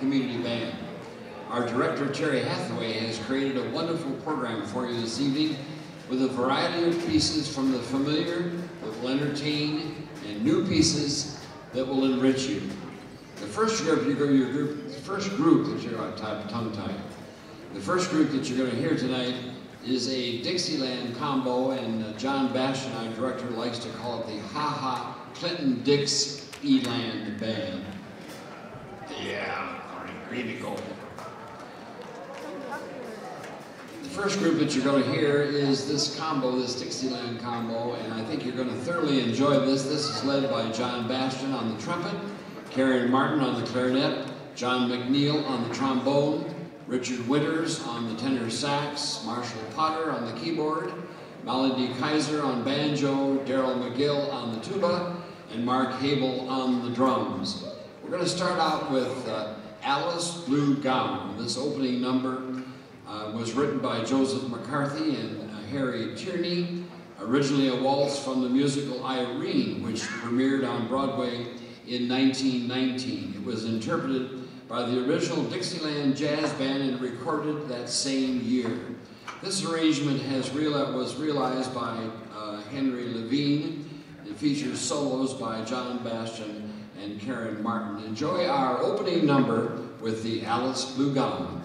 Community Band. Our director, Terry Hathaway, has created a wonderful program for you this evening with a variety of pieces from the familiar that will entertain and new pieces that will enrich you. The first group, you your group, the first group that you're on top tongue tied. The first group that you're going to hear tonight is a Dixieland combo, and uh, John Bastian, our director, likes to call it the Ha Ha Clinton Dix Eland Band. Yeah, really cool. The first group that you're going to hear is this combo, this Dixieland combo, and I think you're going to thoroughly enjoy this. This is led by John Bastian on the trumpet, Karen Martin on the clarinet, John McNeil on the trombone, Richard Winters on the tenor sax, Marshall Potter on the keyboard, Melody Kaiser on banjo, Daryl McGill on the tuba, and Mark Habel on the drums. We're going to start out with uh, Alice Blue Gown. This opening number uh, was written by Joseph McCarthy and uh, Harry Tierney, originally a waltz from the musical Irene, which premiered on Broadway in 1919. It was interpreted by the original Dixieland Jazz Band and recorded that same year. This arrangement was realized by uh, Henry Levine. It features solos by John Bastian and Karen Martin. Enjoy our opening number with the Alice Blue Gown.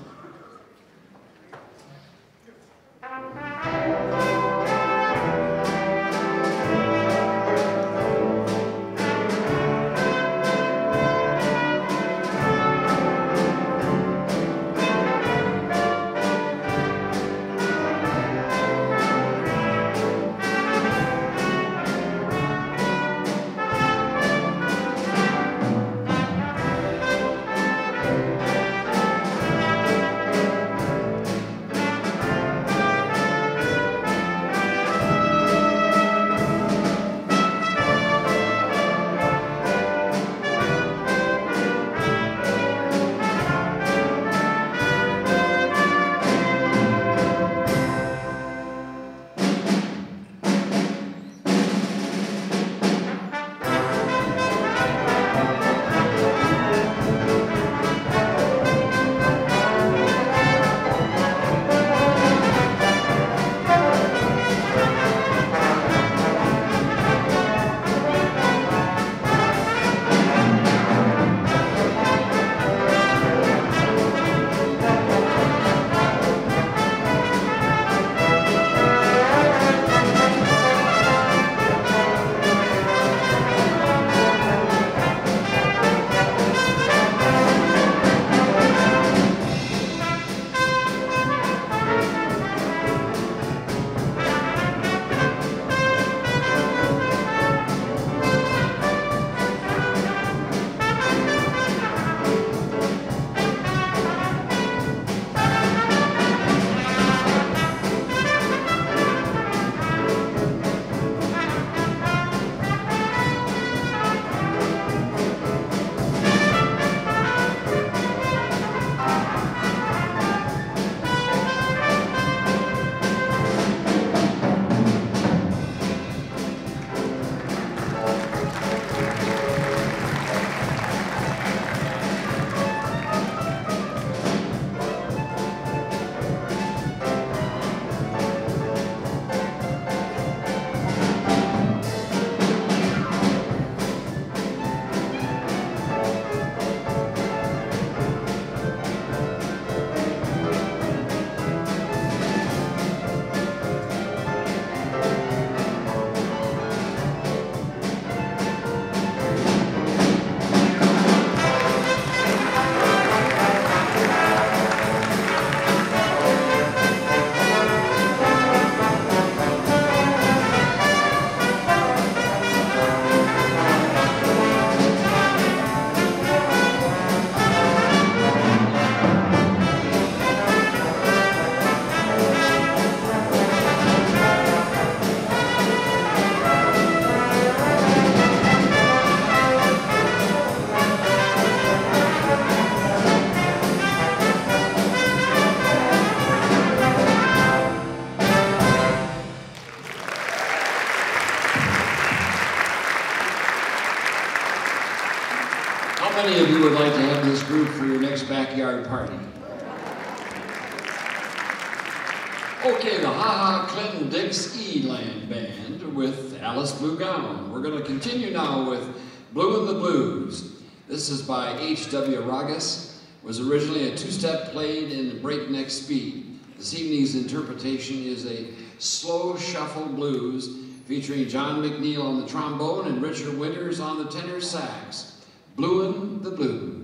This is by H.W. Ragas. was originally a two-step played in breakneck speed. This evening's interpretation is a slow shuffle blues featuring John McNeil on the trombone and Richard Winters on the tenor sax. Bluein' the Blues.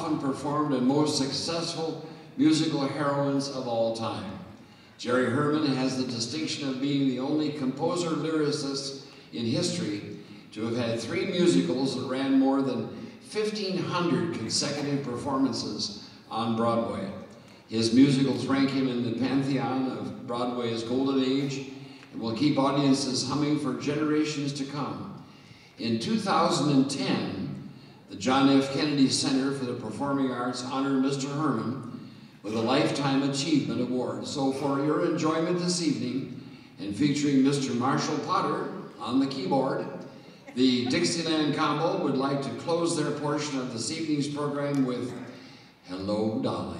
Often performed, and most successful musical heroines of all time. Jerry Herman has the distinction of being the only composer-lyricist in history to have had three musicals that ran more than 1,500 consecutive performances on Broadway. His musicals rank him in the pantheon of Broadway's golden age and will keep audiences humming for generations to come. In 2010, the John F. Kennedy Center for the Performing Arts honored Mr. Herman with a Lifetime Achievement Award. So for your enjoyment this evening, and featuring Mr. Marshall Potter on the keyboard, the Dixieland Combo would like to close their portion of this evening's program with Hello Dolly.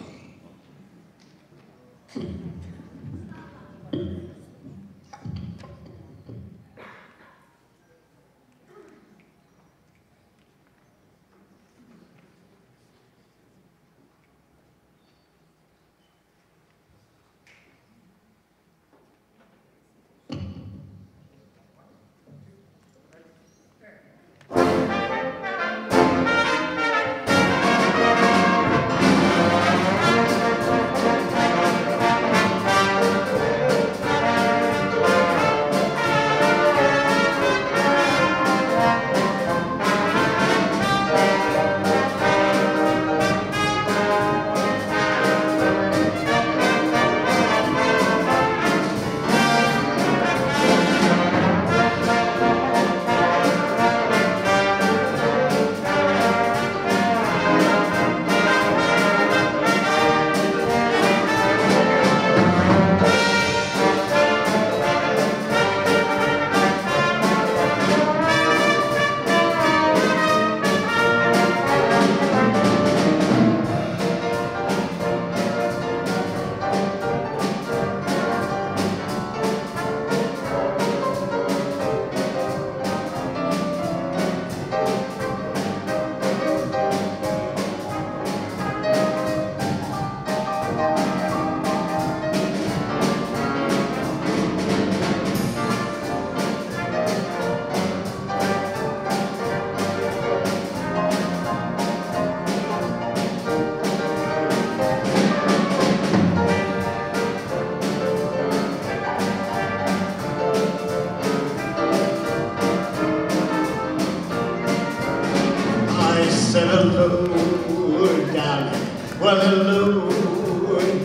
hello,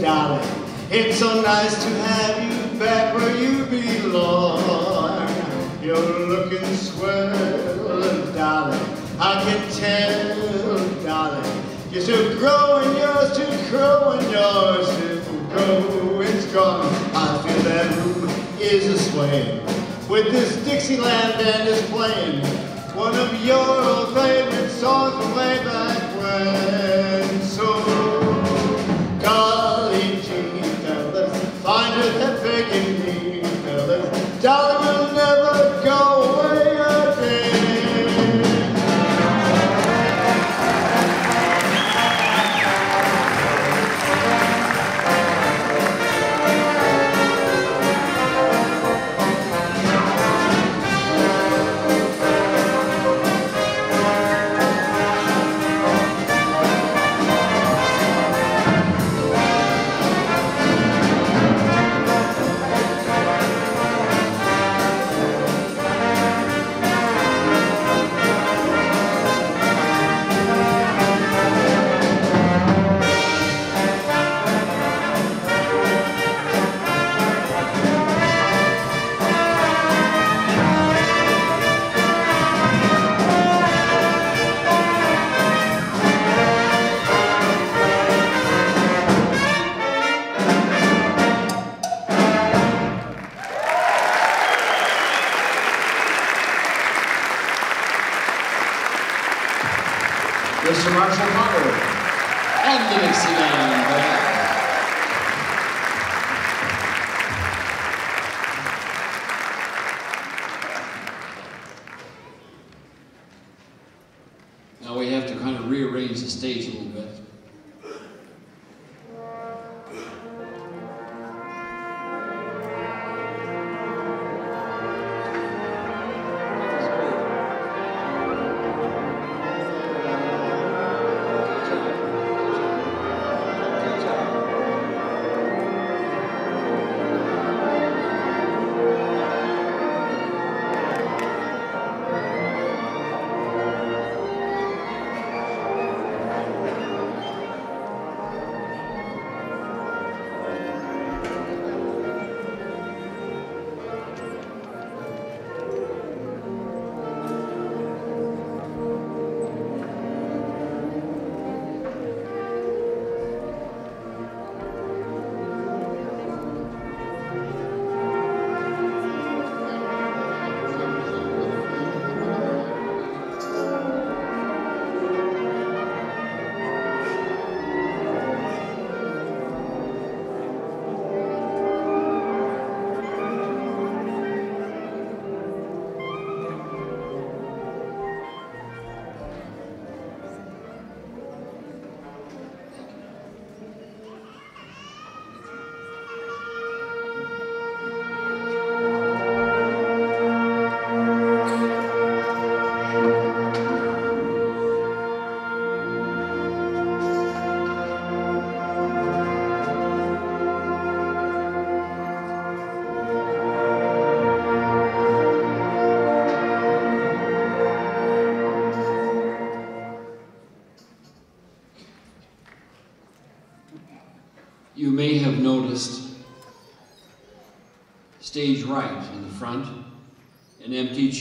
darling. It's so nice to have you back where you belong. You're looking swell, darling. I can tell, darling. Yours to grow and yours to grow and yours to It's gone. I feel that room is a slave. with this Dixieland band is playing one of your old favorite songs from way back when. So.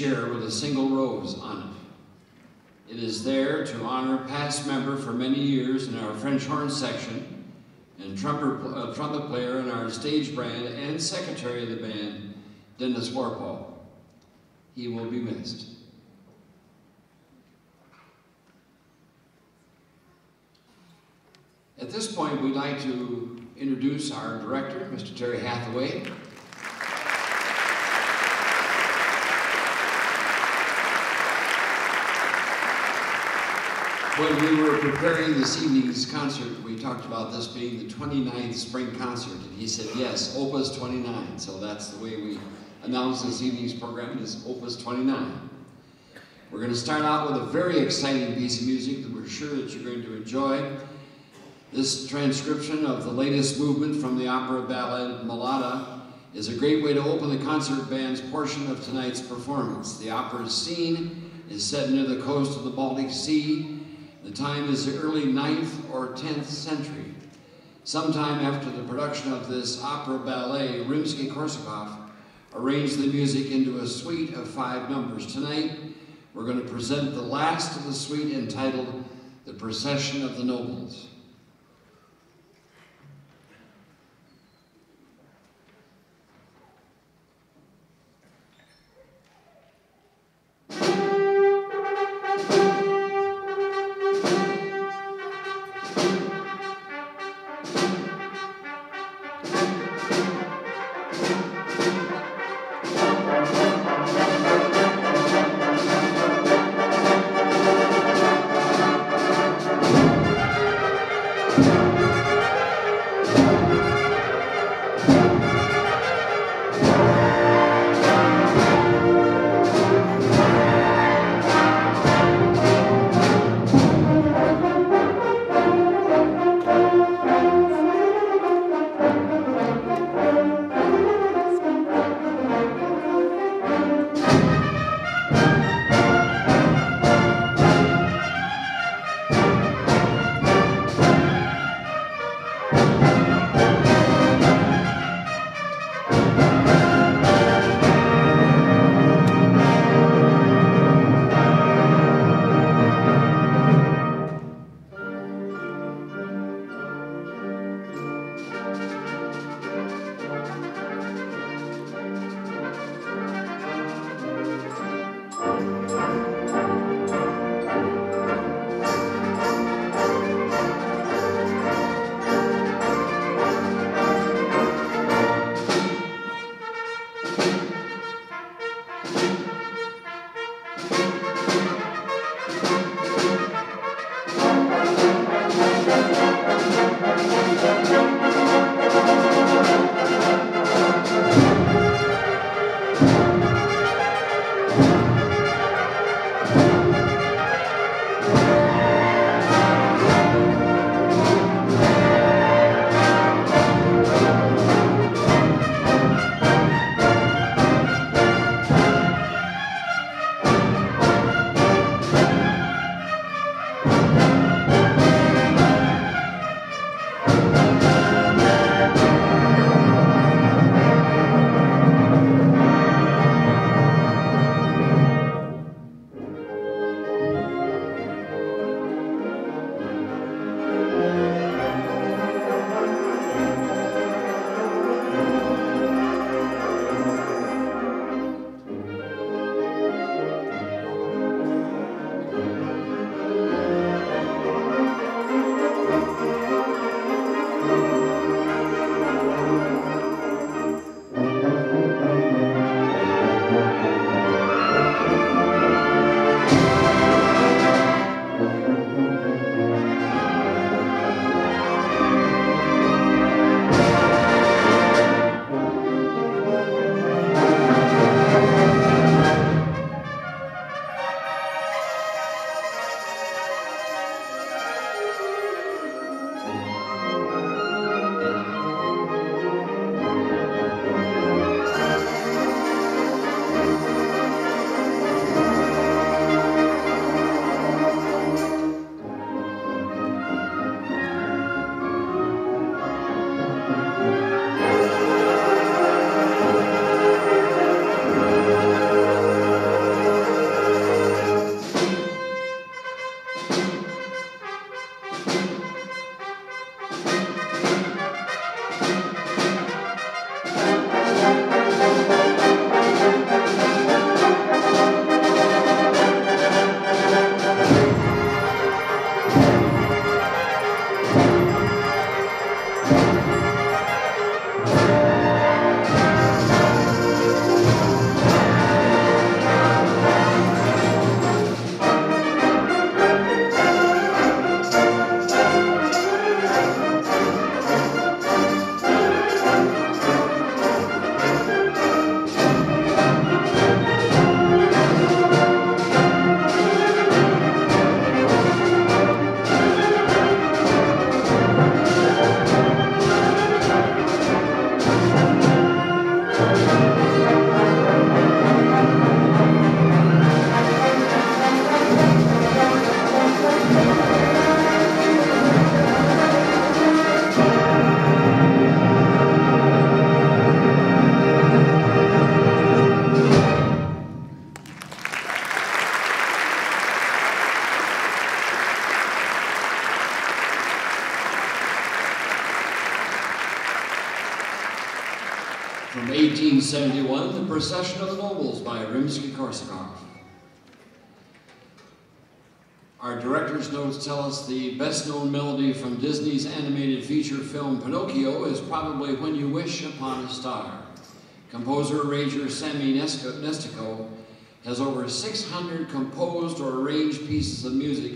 Chair with a single rose on it. It is there to honor a past member for many years in our French horn section and trumpet, uh, trumpet player in our stage band and secretary of the band, Dennis Warpole. He will be missed. At this point, we'd like to introduce our director, Mr. Terry Hathaway. When we were preparing this evening's concert, we talked about this being the 29th spring concert, and he said, yes, Opus 29. So that's the way we announced this evening's program is Opus 29. We're going to start out with a very exciting piece of music that we're sure that you're going to enjoy. This transcription of the latest movement from the opera ballet Mlada is a great way to open the concert band's portion of tonight's performance. The opera's scene is set near the coast of the Baltic Sea. The time is the early 9th or 10th century. Sometime after the production of this opera ballet, Rimsky-Korsakov arranged the music into a suite of five numbers. Tonight, we're going to present the last of the suite entitled The Procession of the Nobles. Notes tell us the best-known melody from Disney's animated feature film Pinocchio is probably When You Wish Upon a Star. Composer arranger Sammy Nestico has over 600 composed or arranged pieces of music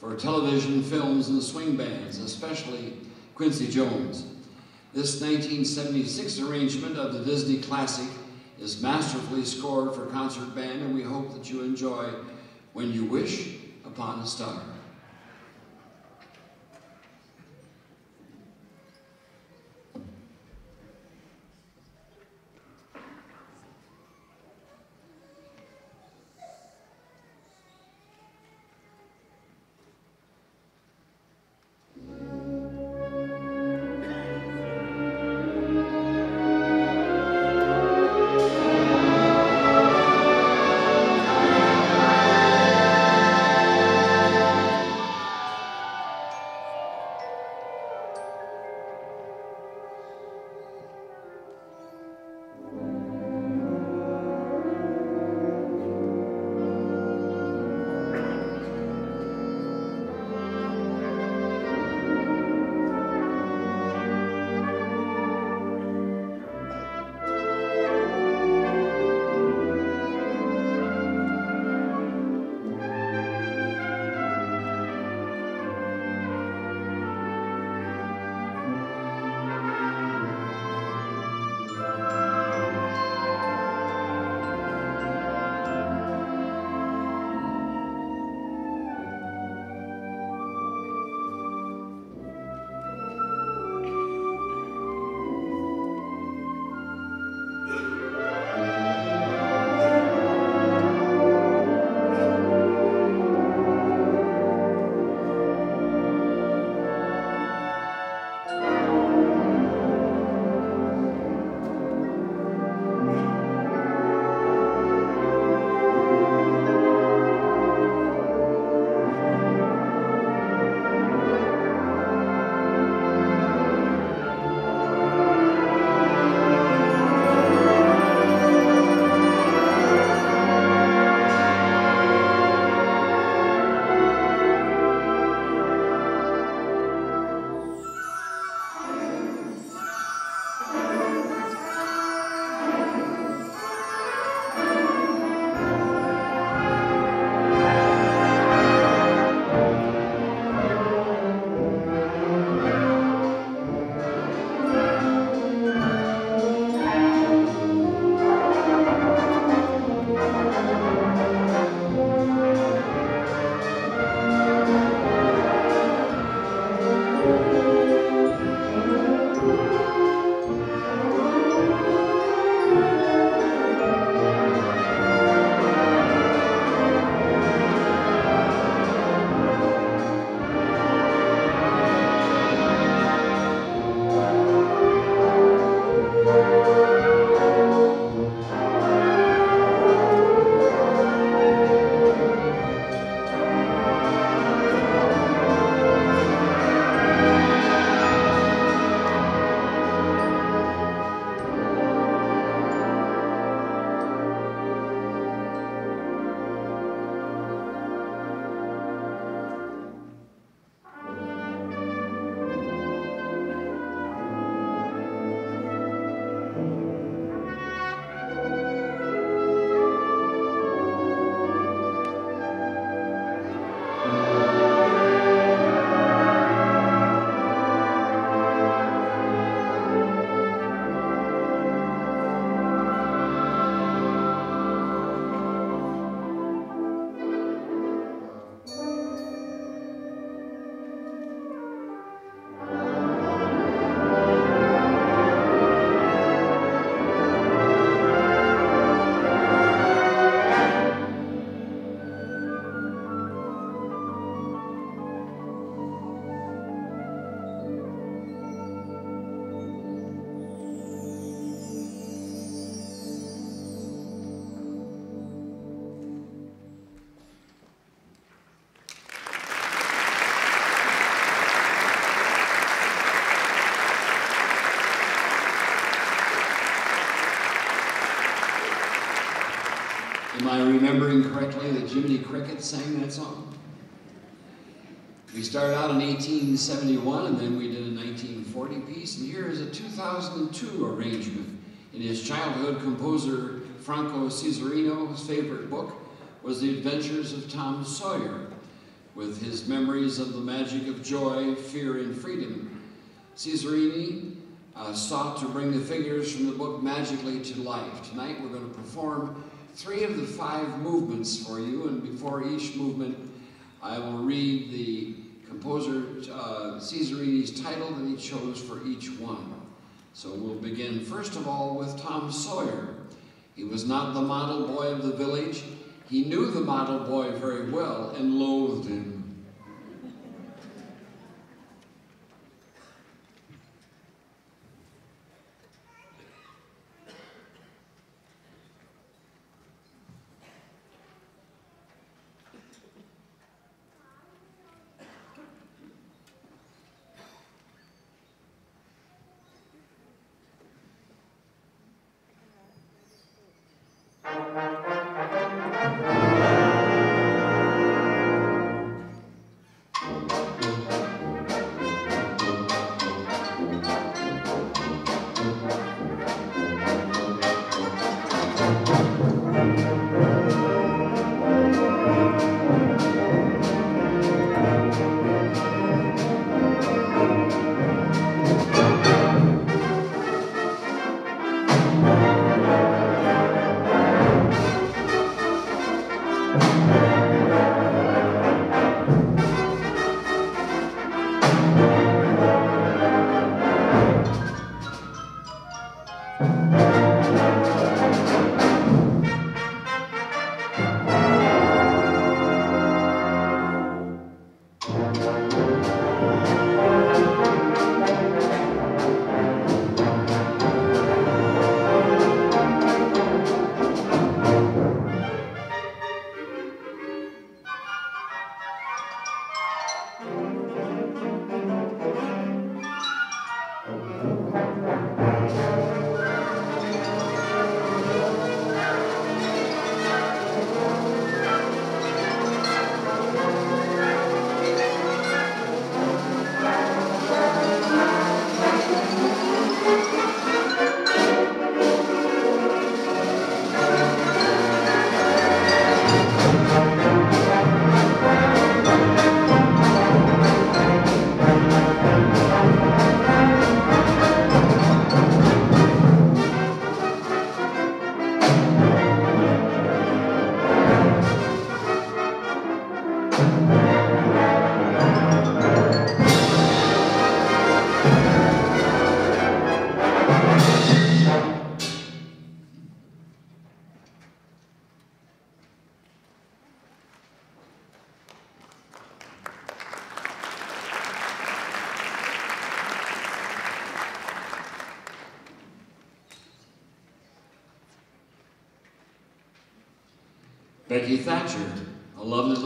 for television, films, and swing bands, especially Quincy Jones. This 1976 arrangement of the Disney classic is masterfully scored for concert band, and we hope that you enjoy When You Wish Upon a Star. Jiminy Cricket sang that song. We started out in 1871 and then we did a 1940 piece, and here is a 2002 arrangement. In his childhood, composer Franco Cesarini's favorite book was The Adventures of Tom Sawyer, with his memories of the magic of joy, fear, and freedom. Cesarini uh, sought to bring the figures from the book magically to life. Tonight we're going to perform three of the five movements for you, and before each movement, I will read the composer uh, title that he chose for each one. So we'll begin first of all with Tom Sawyer. He was not the model boy of the village. He knew the model boy very well and loathed him.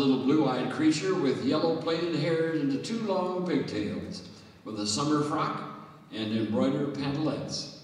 Little blue-eyed creature with yellow plaited hair into two long pigtails, with a summer frock and embroidered pantalettes.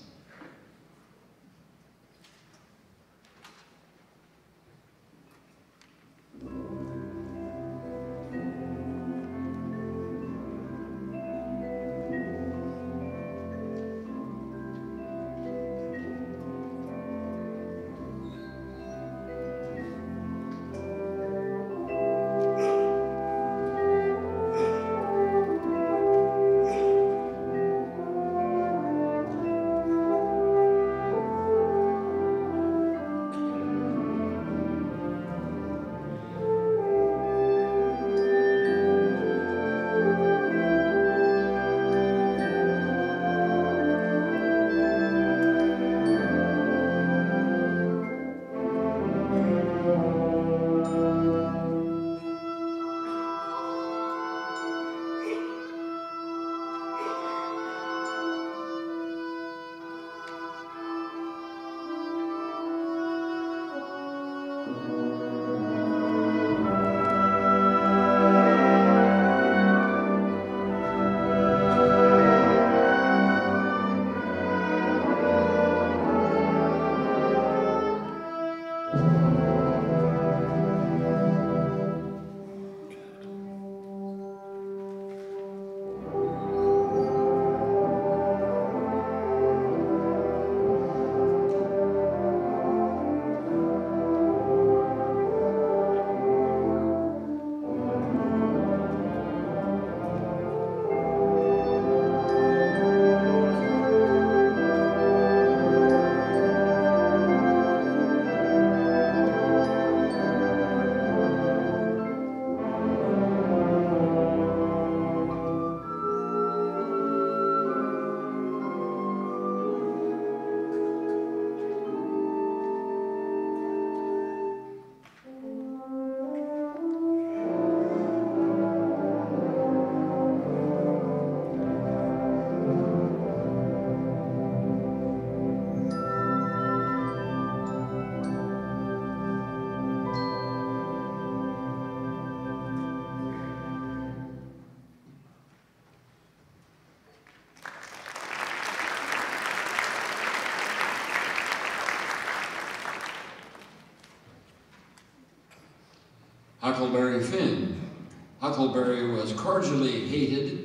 Huckleberry Finn. Huckleberry was cordially hated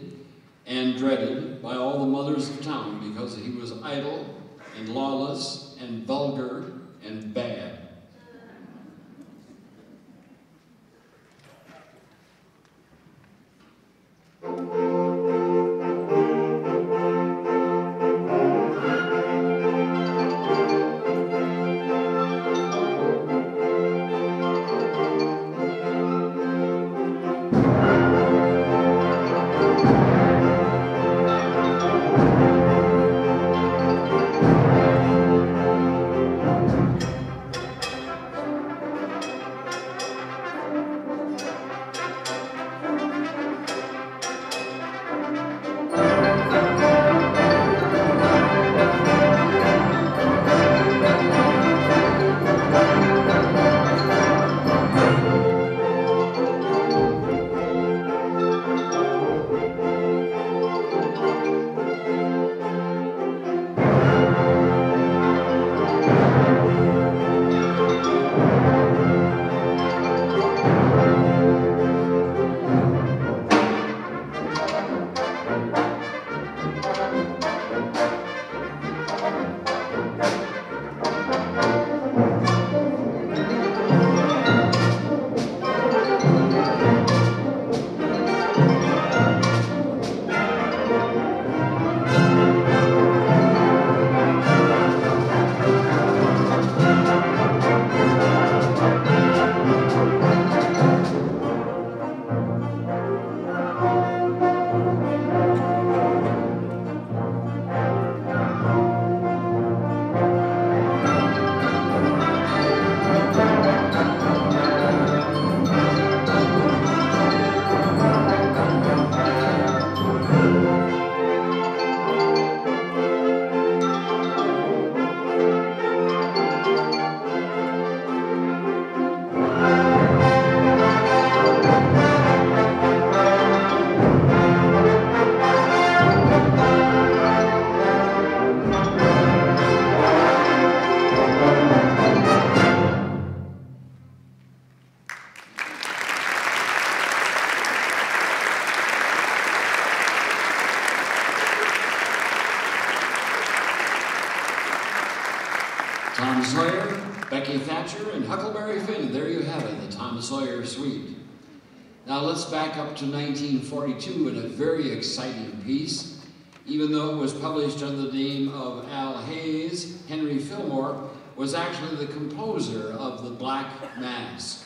to 1942 in a very exciting piece. Even though it was published under the name of Al Hayes, Henry Fillmore was actually the composer of The Black Mask.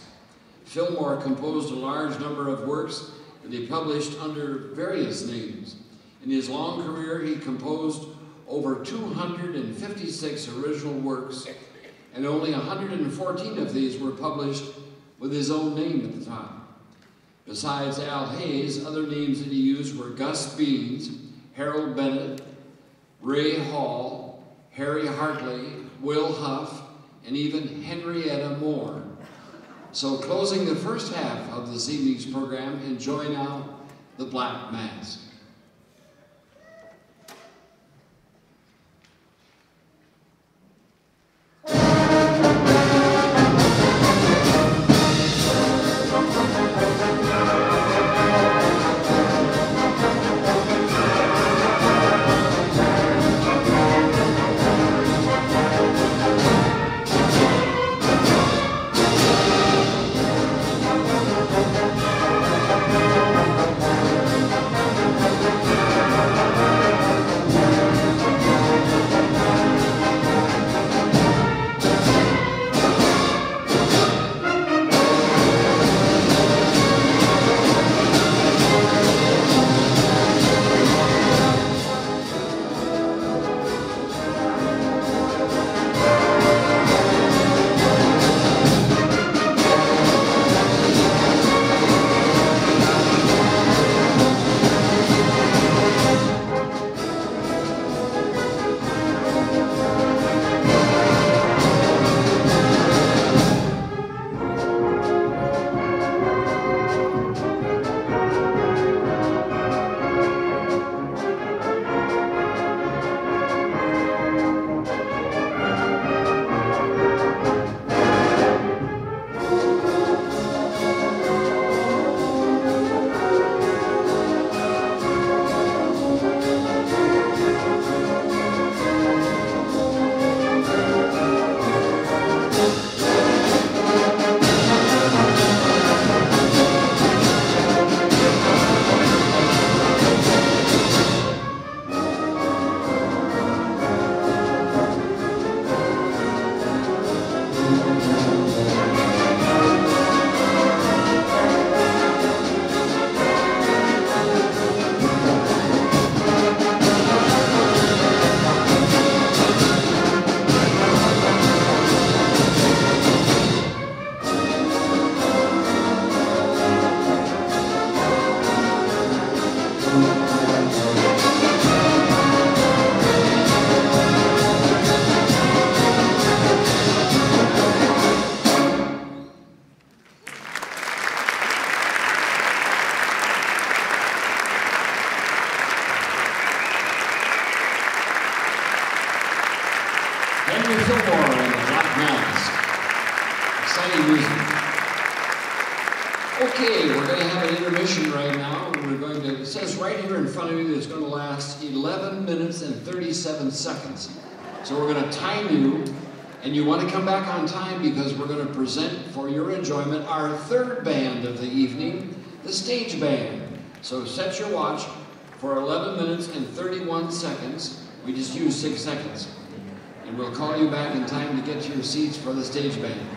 Fillmore composed a large number of works that he published under various names. In his long career, he composed over 256 original works, and only 114 of these were published with his own name at the time. Besides Al Hayes, other names that he used were Gus Beans, Harold Bennett, Ray Hall, Harry Hartley, Will Huff, and even Henrietta Moore. So closing the first half of this evening's program, enjoy now The Black Mask. So we're going to time you, and you want to come back on time because we're going to present for your enjoyment our third band of the evening, the stage band. So set your watch for 11 minutes and 31 seconds. We just used six seconds. And we'll call you back in time to get to your seats for the stage band.